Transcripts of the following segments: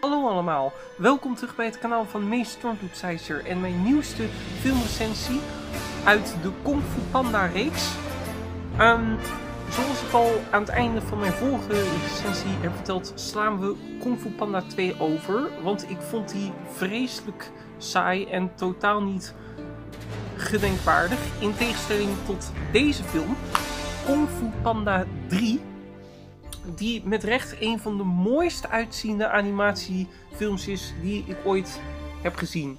Hallo allemaal, welkom terug bij het kanaal van Mees Stormloopseizer en mijn nieuwste filmrecensie uit de Kung Fu Panda reeks. Ehm, zoals ik al aan het einde van mijn vorige recensie heb verteld, slaan we Kung Fu Panda 2 over. Want ik vond die vreselijk saai en totaal niet gedenkwaardig. In tegenstelling tot deze film, Kung Fu Panda 3 die met recht een van de mooist uitziende animatiefilms is die ik ooit heb gezien.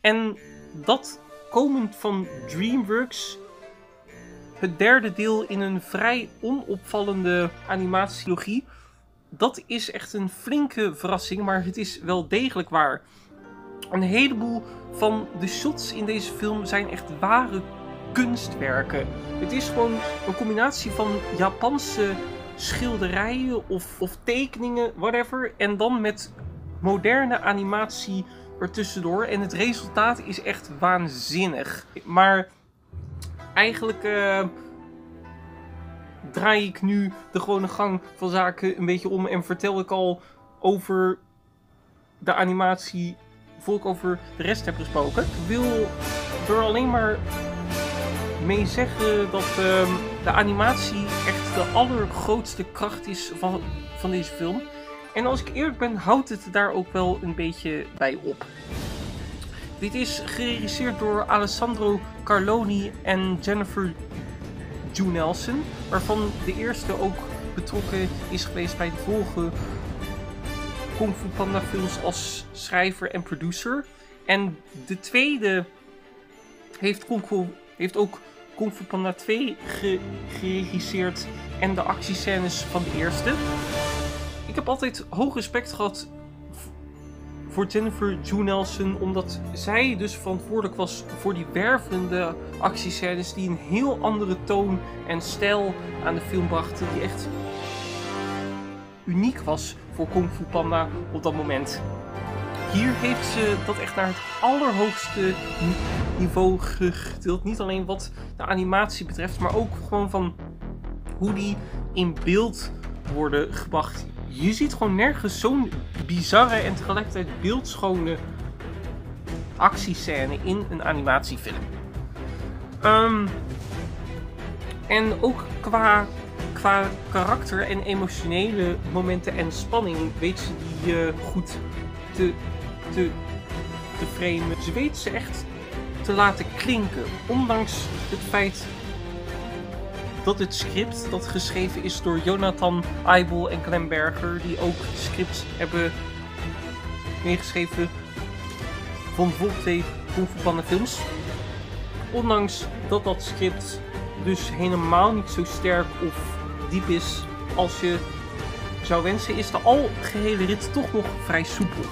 En dat komend van DreamWorks, het derde deel in een vrij onopvallende animatielogie, dat is echt een flinke verrassing, maar het is wel degelijk waar. Een heleboel van de shots in deze film zijn echt ware kunstwerken. Het is gewoon een combinatie van Japanse schilderijen of, of tekeningen, whatever. En dan met moderne animatie ertussendoor. En het resultaat is echt waanzinnig. Maar eigenlijk uh, draai ik nu de gewone gang van zaken een beetje om. En vertel ik al over de animatie. Voor ik over de rest heb gesproken. Ik wil er alleen maar mee zeggen dat uh, de animatie echt de allergrootste kracht is van, van deze film. En als ik eerlijk ben, houdt het daar ook wel een beetje bij op. Dit is geregisseerd door Alessandro Carloni en Jennifer June Nelson, waarvan de eerste ook betrokken is geweest bij de vorige Kung Fu Panda films als schrijver en producer. En de tweede heeft, Kung Fu, heeft ook Kung Fu Panda 2 geregisseerd en de actiescènes van de eerste. Ik heb altijd hoog respect gehad voor Jennifer June Nelson, omdat zij dus verantwoordelijk was voor die wervende actiescènes die een heel andere toon en stijl aan de film brachten, die echt uniek was voor Kung Fu Panda op dat moment. Hier heeft ze dat echt naar het allerhoogste niveau getild. Niet alleen wat de animatie betreft, maar ook gewoon van hoe die in beeld worden gebracht. Je ziet gewoon nergens zo'n bizarre en tegelijkertijd beeldschone actiescène in een animatiefilm. Um, en ook qua, qua karakter en emotionele momenten en spanning weet ze die uh, goed te te, te framen. Ze weet ze echt te laten klinken. Ondanks het feit dat het script dat geschreven is door Jonathan Eibel en Glenn Berger, die ook scripts hebben meegeschreven van twee Kung Fu films. Ondanks dat dat script dus helemaal niet zo sterk of diep is als je zou wensen, is de algehele rit toch nog vrij soepel.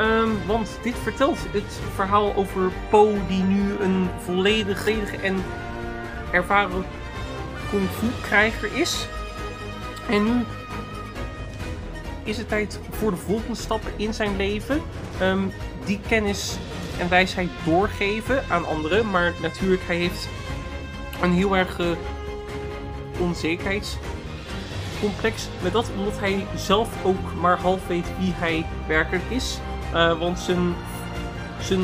Um, want dit vertelt het verhaal over Po die nu een volledig, volledige en ervaren kung fu krijger is. En nu is het tijd voor de volgende stappen in zijn leven. Um, die kennis en wijsheid doorgeven aan anderen. Maar natuurlijk, hij heeft een heel erg uh, onzekerheidscomplex met dat. Omdat hij zelf ook maar half weet wie hij werkelijk is. Uh, want zijn, zijn,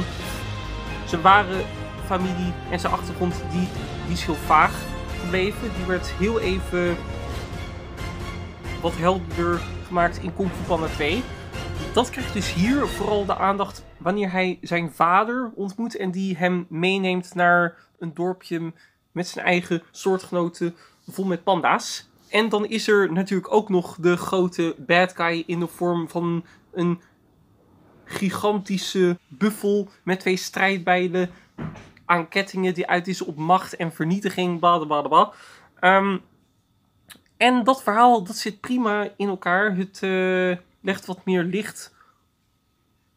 zijn ware familie en zijn achtergrond, die, die is heel vaag gebleven. Die werd heel even wat helderder gemaakt in Kung Fu Panda 2. Dat krijgt dus hier vooral de aandacht wanneer hij zijn vader ontmoet en die hem meeneemt naar een dorpje met zijn eigen soortgenoten vol met panda's. En dan is er natuurlijk ook nog de grote bad guy in de vorm van een gigantische buffel met twee strijdbijlen aan kettingen die uit is op macht en vernietiging, bla Um, en dat verhaal dat zit prima in elkaar. Het uh, legt wat meer licht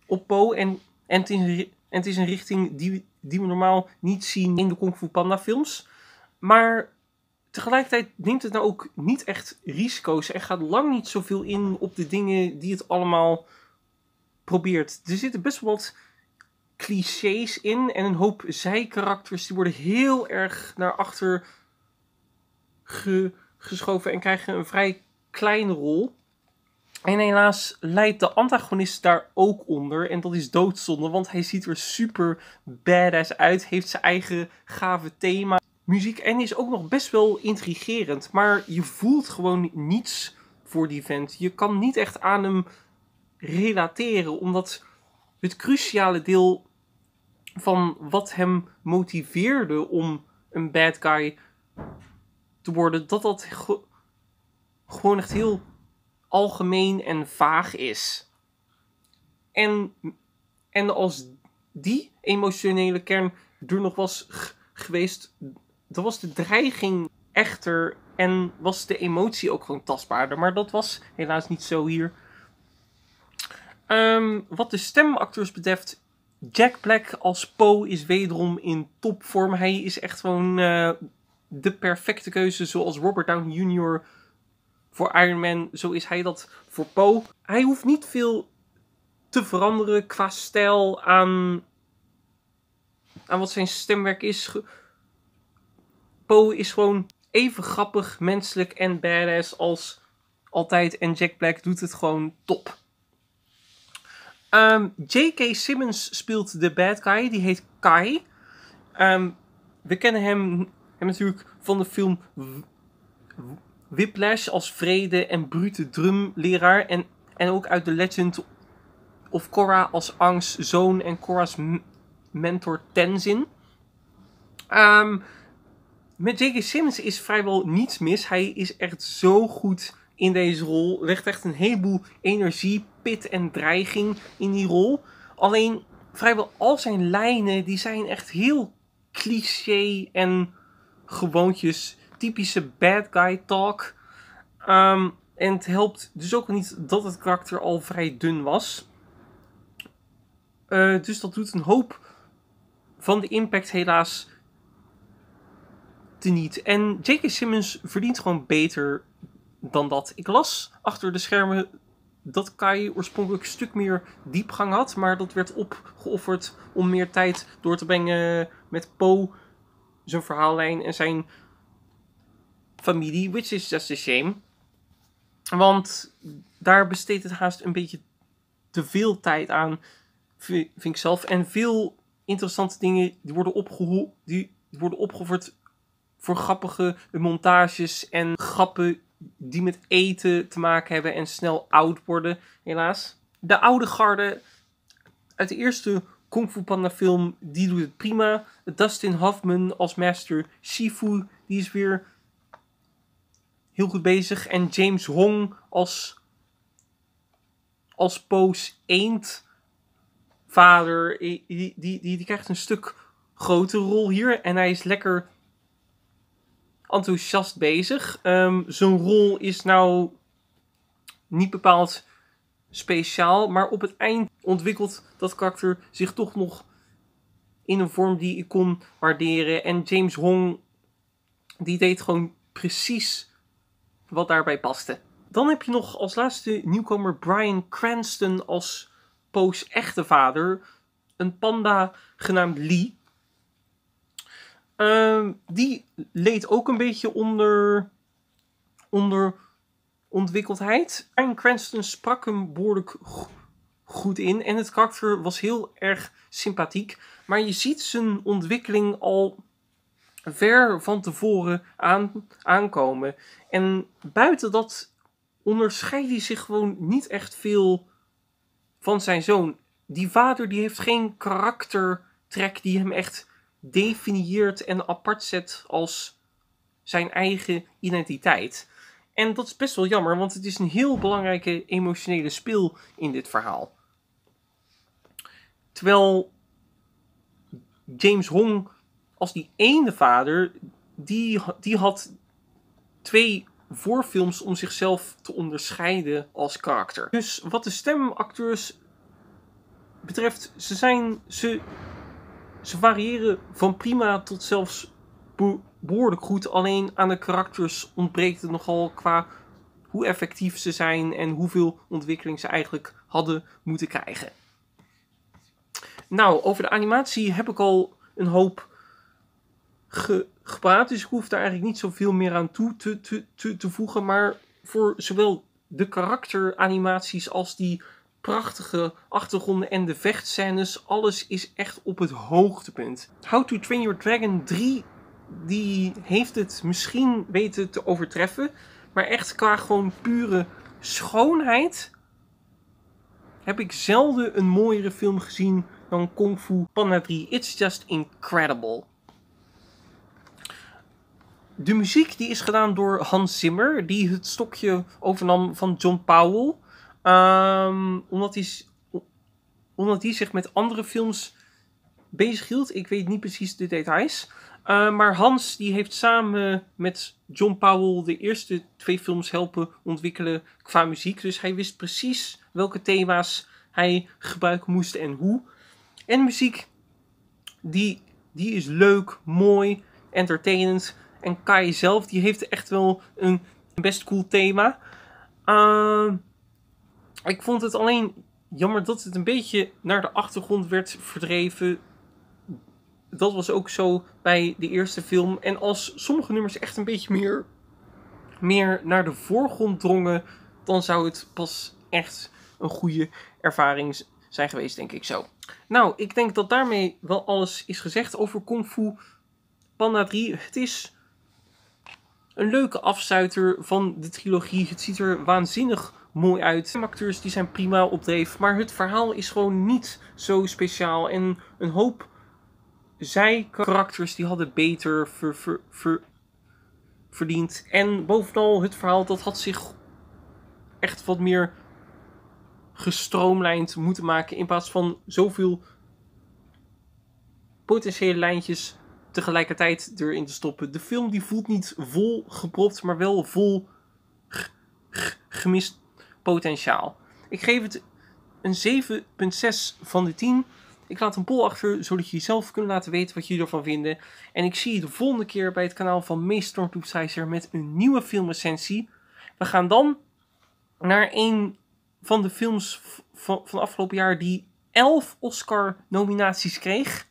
op Po en, en, het is, en het is een richting die, die we normaal niet zien in de Kung Fu Panda films. Maar tegelijkertijd neemt het nou ook niet echt risico's en gaat lang niet zoveel in op de dingen die het allemaal probeert. Er zitten best wel wat clichés in en een hoop zijkarakters die worden heel erg naar achter geschoven en krijgen een vrij kleine rol. En helaas leidt de antagonist daar ook onder. En dat is doodzonde, want hij ziet er super badass uit. Heeft zijn eigen gave thema. Muziek en is ook nog best wel intrigerend. Maar je voelt gewoon niets voor die vent. Je kan niet echt aan hem relateren, omdat het cruciale deel van wat hem motiveerde om een bad guy te worden, dat dat gewoon echt heel algemeen en vaag is. En, en als die emotionele kern er nog was geweest, dan was de dreiging echter en was de emotie ook gewoon tastbaarder. Maar dat was helaas niet zo hier. Ehm, wat de stemacteurs betreft, Jack Black als Poe is wederom in topvorm. Hij is echt gewoon uh, de perfecte keuze, zoals Robert Downey Jr. voor Iron Man. Zo is hij dat voor Poe. Hij hoeft niet veel te veranderen qua stijl aan, aan wat zijn stemwerk is. Poe is gewoon even grappig, menselijk en badass als altijd. En Jack Black doet het gewoon top. Ehm, J.K. Simmons speelt de bad guy. Die heet Kai. Um, we kennen hem, hem natuurlijk van de film Whiplash als vrede en brute drumleraar. En, en ook uit The Legend of Korra als Angst zoon en Korra's mentor Tenzin. Um, met J.K. Simmons is vrijwel niets mis. Hij is echt zo goed in deze rol. Legt echt een heleboel energie, pit en dreiging in die rol. Alleen vrijwel al zijn lijnen die zijn echt heel cliché en gewoontjes. Typische bad guy talk. Um, en het helpt dus ook niet dat het karakter al vrij dun was. Uh, dus dat doet een hoop van de impact helaas niet. En J.K. Simmons verdient gewoon beter dan dat. Ik las achter de schermen dat Kai oorspronkelijk een stuk meer diepgang had. Maar dat werd opgeofferd om meer tijd door te brengen met Poe, zijn verhaallijn en zijn familie. Which is just a shame. Want daar besteedt het haast een beetje te veel tijd aan, vind ik zelf. En veel interessante dingen die worden, opgeho die worden opgeofferd voor grappige montages en grappen die met eten te maken hebben en snel oud worden, helaas. De oude garde uit de eerste Kung Fu Panda film, die doet het prima. Dustin Hoffman als Master Shifu, die is weer heel goed bezig. En James Hong als, als Poe's eend vader, die, die, die, die krijgt een stuk grotere rol hier. En hij is lekker enthousiast bezig. Um, zijn rol is nou niet bepaald speciaal, maar op het eind ontwikkelt dat karakter zich toch nog in een vorm die ik kon waarderen. En James Hong, die deed gewoon precies wat daarbij paste. Dan heb je nog als laatste nieuwkomer Brian Cranston als Poe's echte vader. Een panda genaamd Lee. Uh, die leed ook een beetje onder, onder ontwikkeldheid. Brian Cranston sprak hem behoorlijk goed in. En het karakter was heel erg sympathiek. Maar je ziet zijn ontwikkeling al ver van tevoren aan, aankomen. En buiten dat onderscheidt hij zich gewoon niet echt veel van zijn zoon. Die vader die heeft geen karaktertrek die hem echt definieert en apart zet als zijn eigen identiteit. En dat is best wel jammer, want het is een heel belangrijke emotionele speel in dit verhaal. Terwijl James Hong als die ene vader, die, die had twee voorfilms om zichzelf te onderscheiden als karakter. Dus wat de stemacteurs betreft, ze zijn, ze ze variëren van prima tot zelfs behoorlijk goed. Alleen aan de karakters ontbreekt het nogal qua hoe effectief ze zijn en hoeveel ontwikkeling ze eigenlijk hadden moeten krijgen. Nou, over de animatie heb ik al een hoop ge gepraat. Dus ik hoef daar eigenlijk niet zoveel meer aan toe te, te, te, te voegen. Maar voor zowel de karakteranimaties als die prachtige achtergronden en de vechtscènes. Alles is echt op het hoogtepunt. How to Train Your Dragon 3 die heeft het misschien weten te overtreffen. Maar echt qua gewoon pure schoonheid heb ik zelden een mooiere film gezien dan Kung Fu Panda 3. It's just incredible. De muziek die is gedaan door Hans Zimmer, die het stokje overnam van John Powell. Um, omdat, hij, omdat hij zich met andere films bezig hield. Ik weet niet precies de details. Uh, maar Hans die heeft samen met John Powell de eerste twee films helpen ontwikkelen qua muziek. Dus hij wist precies welke thema's hij gebruiken moest en hoe. En muziek, die, die is leuk, mooi, entertainend. En Kai zelf, die heeft echt wel een best cool thema. Uh, ik vond het alleen jammer dat het een beetje naar de achtergrond werd verdreven. Dat was ook zo bij de eerste film. En als sommige nummers echt een beetje meer, meer naar de voorgrond drongen, dan zou het pas echt een goede ervaring zijn geweest, denk ik zo. Nou, ik denk dat daarmee wel alles is gezegd over Kung Fu Panda 3. Het is een leuke afsluiter van de trilogie. Het ziet er waanzinnig mooi uit. De acteurs die zijn prima op dreef, maar het verhaal is gewoon niet zo speciaal. En een hoop zij-karakters die hadden beter ver, ver, ver, verdiend. En bovenal het verhaal dat had zich echt wat meer gestroomlijnd moeten maken in plaats van zoveel potentiële lijntjes tegelijkertijd erin te stoppen. De film die voelt niet vol gepropt, maar wel vol gemist potentiaal. Ik geef het een 7,6 van de 10. Ik laat een poll achter, zodat jullie zelf kunnen laten weten wat jullie ervan vinden. En ik zie je de volgende keer bij het kanaal van Meester Stormtroop met een nieuwe filmrecensie. We gaan dan naar een van de films van, van afgelopen jaar die 11 Oscar nominaties kreeg.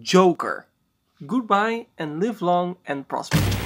Joker. Goodbye and live long and prosper.